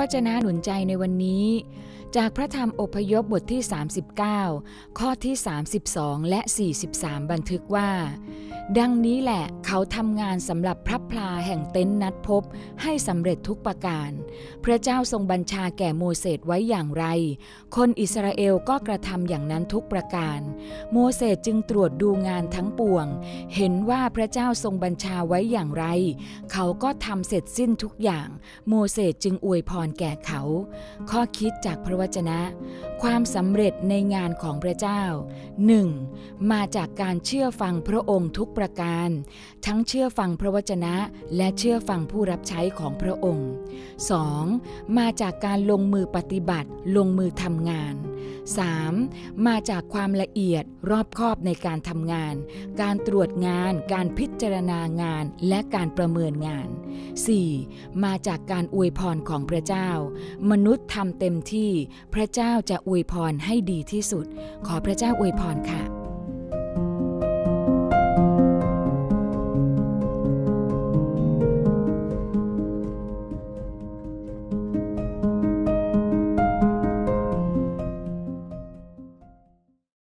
วจนะหนุนใจในวันนี้ จากพระธรรมอพยพบทที่ 39 ข้อที่ 32 และ 43 บันทึกว่า ดังนี้แหละเขาทำงานสำหรับพระพลาแห่งเต็นท์นัดพบให้สำเร็จทุกประการ พระเจ้าทรงบัญชาแก่โมเสสไว้อย่างไร คนอิสราเอลก็กระทำอย่างนั้นทุกประการ โมเสสจึงตรวจดูงานทั้งปวง เห็นว่าพระเจ้าทรงบัญชาไว้อย่างไร เขาก็ทำเสร็จสิ้นทุกอย่าง โมเสสจึงอวยพรแก่เขา ข้อคิดจากพระวจนะ ความสำเร็จในงานของพระเจ้า 1. มาจากการเชื่อฟังพระองค์ทุกประการ ทั้งเชื่อฟังพระวจนะและเชื่อฟังผู้รับใช้ของพระองค์ 2. มาจากการลงมือปฏิบัติลงมือทำงาน 3. มาจากความละเอียดรอบคอบในการทำงาน การตรวจงาน การพิจารณางาน และการประเมินงาน 4. มาจากการอวยพรของพระเจ้า มนุษย์ทำเต็มที่ พระเจ้าจะอวยพรให้ดีที่สุด ขอพระเจ้าอวยพรค่ะ